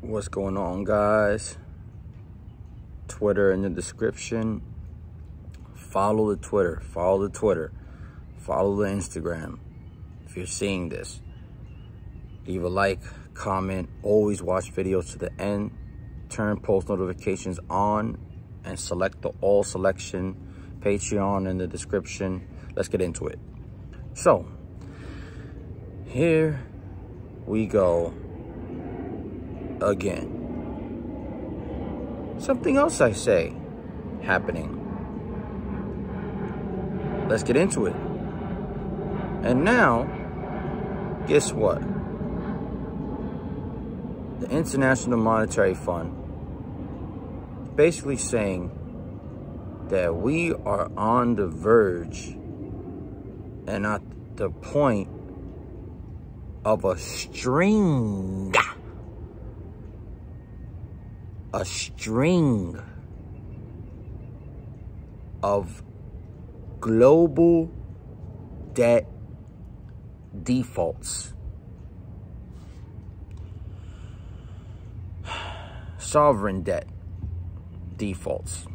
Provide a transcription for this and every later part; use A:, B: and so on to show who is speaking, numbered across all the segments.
A: what's going on guys? Twitter in the description. Follow the twitter. Follow the twitter. Follow the instagram if you're seeing this. Leave a like comment. Always watch videos to the end. Turn post notifications on and select the all selection. Patreon in the description. Let's get into it. So here we go again. Something else I say happening. Let's get into it. And now, guess what? The International Monetary Fund basically saying that we are on the verge and at the point of a string a string of global debt defaults. Sovereign debt defaults.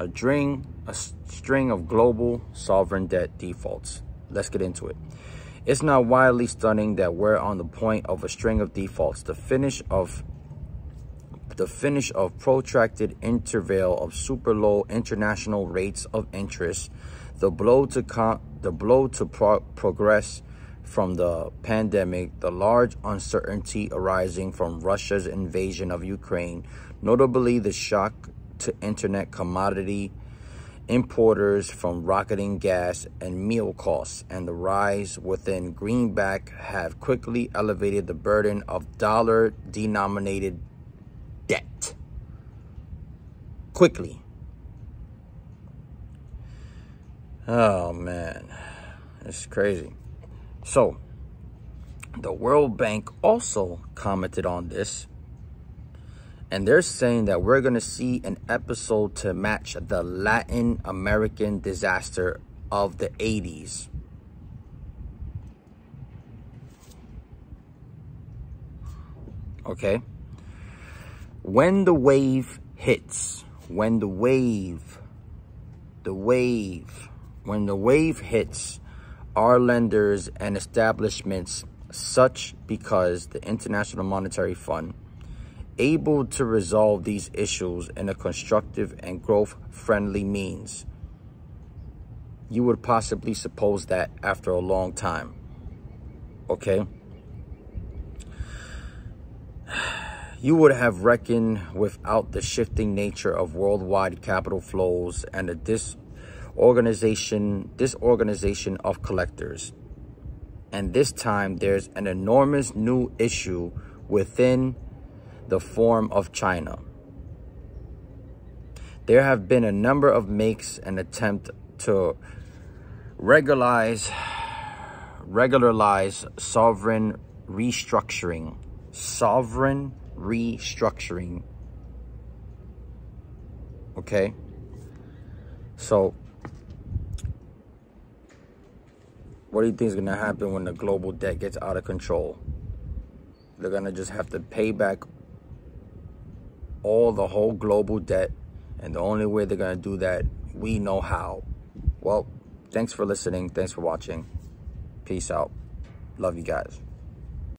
A: A string, a string of global sovereign debt defaults. Let's get into it. It's not wildly stunning that we're on the point of a string of defaults. The finish of the finish of protracted interval of super low international rates of interest, the blow to the blow to pro progress from the pandemic, the large uncertainty arising from Russia's invasion of Ukraine, notably the shock to internet commodity importers from rocketing gas and meal costs and the rise within greenback have quickly elevated the burden of dollar denominated debt quickly. Oh man, it's crazy. So, the World Bank also commented on this. And they're saying that we're going to see an episode to match the Latin American disaster of the 80s. Okay? When the wave hits, when the wave, the wave, when the wave hits our lenders and establishments such because the International Monetary Fund able to resolve these issues in a constructive and growth friendly means. You would possibly suppose that after a long time. Okay? You would have reckoned without the shifting nature of worldwide capital flows and the disorganization, disorganization of collectors. And this time there's an enormous new issue within the form of China. There have been a number of makes an attempt to regularize, regularize sovereign restructuring, sovereign restructuring. Okay? So, what do you think is going to happen when the global debt gets out of control? They're going to just have to pay back all the whole global debt. And the only way they're going to do that, we know how. Well, thanks for listening. Thanks for watching. Peace out. Love you guys.